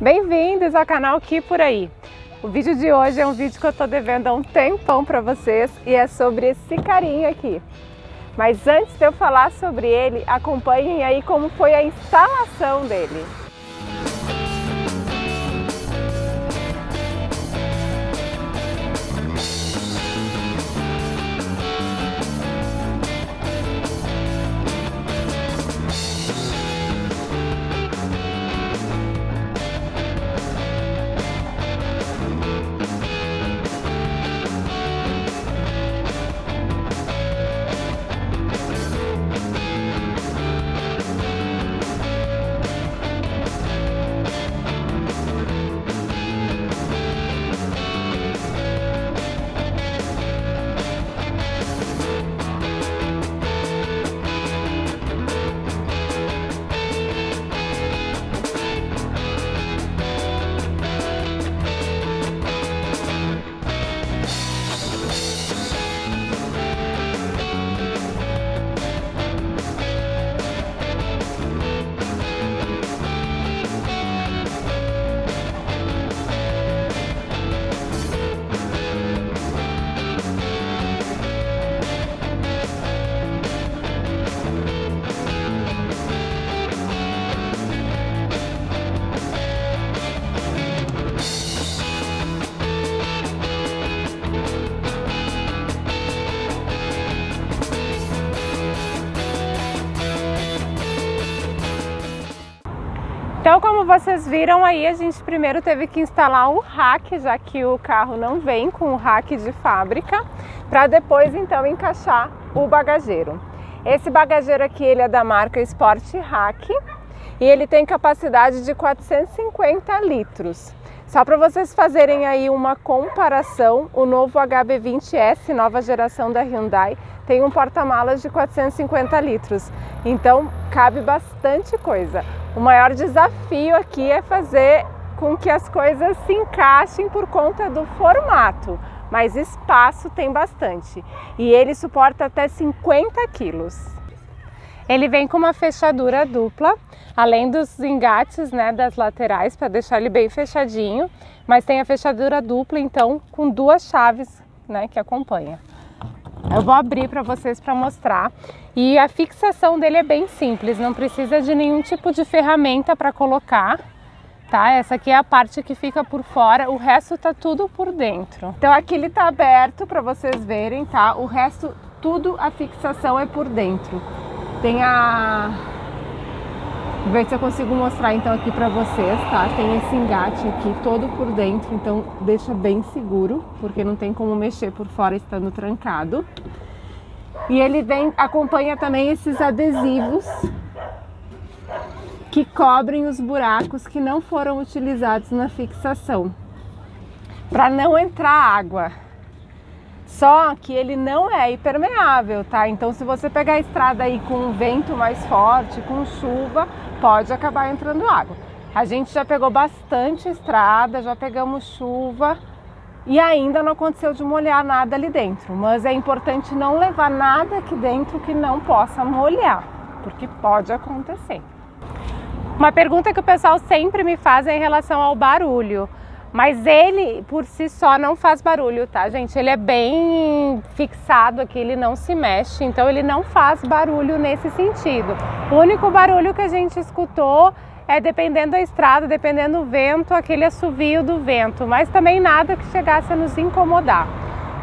Bem-vindos ao canal Que Por Aí. O vídeo de hoje é um vídeo que eu tô devendo há um tempão para vocês e é sobre esse carinha aqui. Mas antes de eu falar sobre ele, acompanhem aí como foi a instalação dele. Vocês viram aí, a gente primeiro teve que instalar o rack, já que o carro não vem com o rack de fábrica, para depois então encaixar o bagageiro. Esse bagageiro aqui ele é da marca Sport Rack e ele tem capacidade de 450 litros. Só para vocês fazerem aí uma comparação, o novo HB20S, nova geração da Hyundai, tem um porta-malas de 450 litros. Então cabe bastante coisa. O maior desafio aqui é fazer com que as coisas se encaixem por conta do formato, mas espaço tem bastante. E ele suporta até 50 quilos. Ele vem com uma fechadura dupla, além dos engates né, das laterais para deixar ele bem fechadinho, mas tem a fechadura dupla então com duas chaves né, que acompanha. Eu vou abrir para vocês para mostrar. E a fixação dele é bem simples, não precisa de nenhum tipo de ferramenta para colocar, tá? Essa aqui é a parte que fica por fora, o resto tá tudo por dentro. Então aqui ele tá aberto para vocês verem, tá? O resto, tudo a fixação é por dentro. Tem a ver se eu consigo mostrar então aqui para vocês, tá? Tem esse engate aqui todo por dentro, então deixa bem seguro, porque não tem como mexer por fora estando trancado. E ele vem, acompanha também esses adesivos que cobrem os buracos que não foram utilizados na fixação, para não entrar água. Só que ele não é impermeável, tá? Então, se você pegar a estrada aí com um vento mais forte, com chuva, pode acabar entrando água. A gente já pegou bastante estrada, já pegamos chuva e ainda não aconteceu de molhar nada ali dentro. Mas é importante não levar nada aqui dentro que não possa molhar, porque pode acontecer. Uma pergunta que o pessoal sempre me faz é em relação ao barulho. Mas ele por si só não faz barulho, tá, gente? Ele é bem fixado aqui, ele não se mexe, então ele não faz barulho nesse sentido. O único barulho que a gente escutou é dependendo da estrada, dependendo do vento, aquele assovio do vento, mas também nada que chegasse a nos incomodar.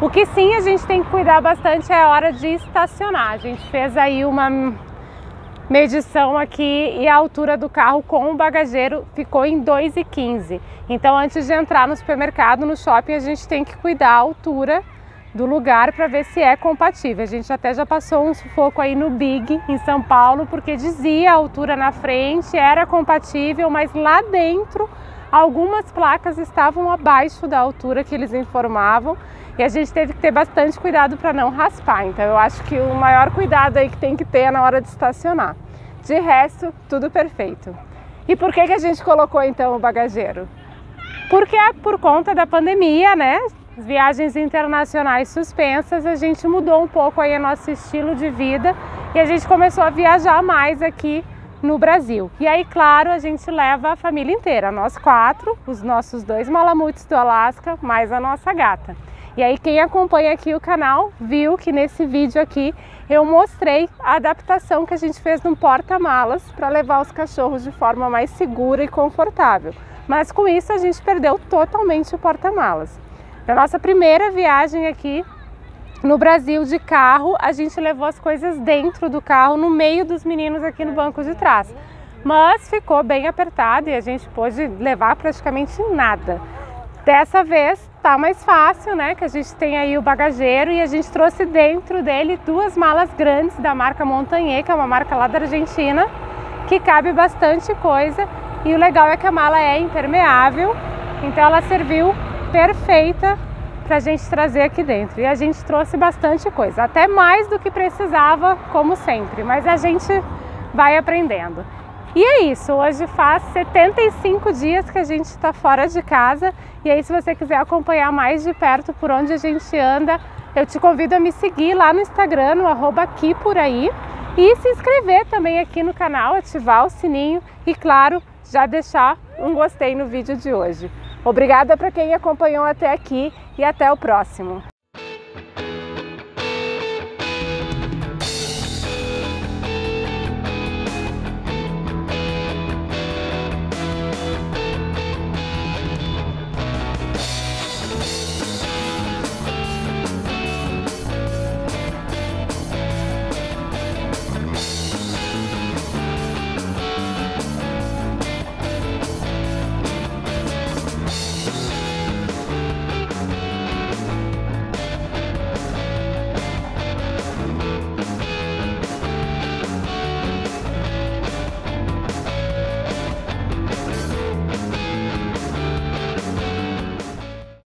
O que sim a gente tem que cuidar bastante é a hora de estacionar. A gente fez aí uma medição aqui e a altura do carro com o bagageiro ficou em 2,15. Então antes de entrar no supermercado, no shopping, a gente tem que cuidar a altura do lugar para ver se é compatível. A gente até já passou um sufoco aí no Big, em São Paulo, porque dizia a altura na frente era compatível, mas lá dentro algumas placas estavam abaixo da altura que eles informavam e a gente teve que ter bastante cuidado para não raspar. Então eu acho que o maior cuidado aí que tem que ter é na hora de estacionar. De resto, tudo perfeito. E por que, que a gente colocou então o bagageiro? Porque é por conta da pandemia, né? As viagens internacionais suspensas, a gente mudou um pouco aí o nosso estilo de vida e a gente começou a viajar mais aqui no Brasil. E aí, claro, a gente leva a família inteira, nós quatro, os nossos dois malamutes do Alasca, mais a nossa gata. E aí quem acompanha aqui o canal viu que nesse vídeo aqui eu mostrei a adaptação que a gente fez no porta-malas para levar os cachorros de forma mais segura e confortável. Mas com isso a gente perdeu totalmente o porta-malas. Na nossa primeira viagem aqui no Brasil de carro, a gente levou as coisas dentro do carro, no meio dos meninos aqui no banco de trás. Mas ficou bem apertado e a gente pôde levar praticamente nada. Dessa vez tá mais fácil, né? Que a gente tem aí o bagageiro e a gente trouxe dentro dele duas malas grandes da marca Montanher, que é uma marca lá da Argentina, que cabe bastante coisa. E o legal é que a mala é impermeável, então ela serviu perfeita para a gente trazer aqui dentro. E a gente trouxe bastante coisa, até mais do que precisava, como sempre, mas a gente vai aprendendo. E é isso, hoje faz 75 dias que a gente está fora de casa e aí se você quiser acompanhar mais de perto por onde a gente anda, eu te convido a me seguir lá no Instagram, no arroba aqui por aí e se inscrever também aqui no canal, ativar o sininho e claro, já deixar um gostei no vídeo de hoje. Obrigada para quem acompanhou até aqui e até o próximo.